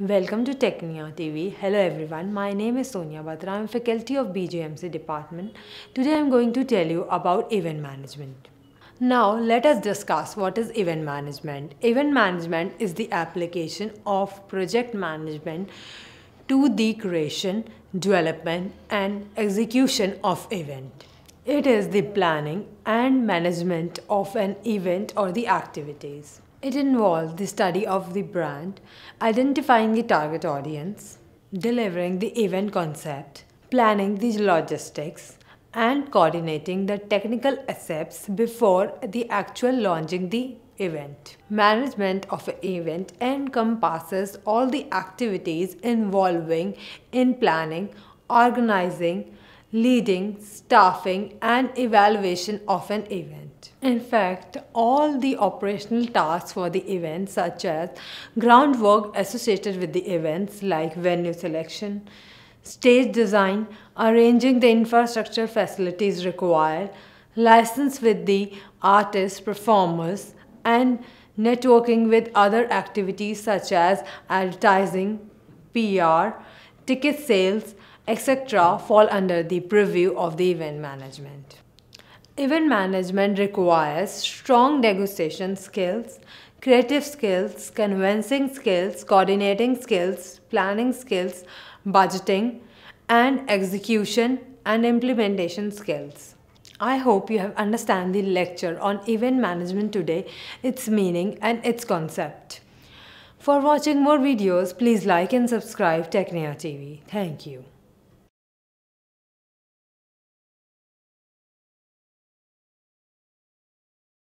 Welcome to Tecnia TV. Hello everyone, my name is Sonia Batra. I am faculty of BJMC department. Today I am going to tell you about event management. Now let us discuss what is event management. Event management is the application of project management to the creation, development and execution of event. It is the planning and management of an event or the activities. It involves the study of the brand, identifying the target audience, delivering the event concept, planning the logistics, and coordinating the technical aspects before the actual launching the event. Management of an event encompasses all the activities involving in planning, organizing, leading, staffing, and evaluation of an In fact, all the operational tasks for the event, such as groundwork associated with the events like venue selection, stage design, arranging the infrastructure facilities required, license with the artists, performers, and networking with other activities such as advertising, PR, ticket sales, etc. fall under the purview of the event management. Event management requires strong negotiation skills, creative skills, convincing skills, coordinating skills, planning skills, budgeting, and execution and implementation skills. I hope you have understand the lecture on event management today, its meaning and its concept. For watching more videos, please like and subscribe Tecnia TV. Thank you.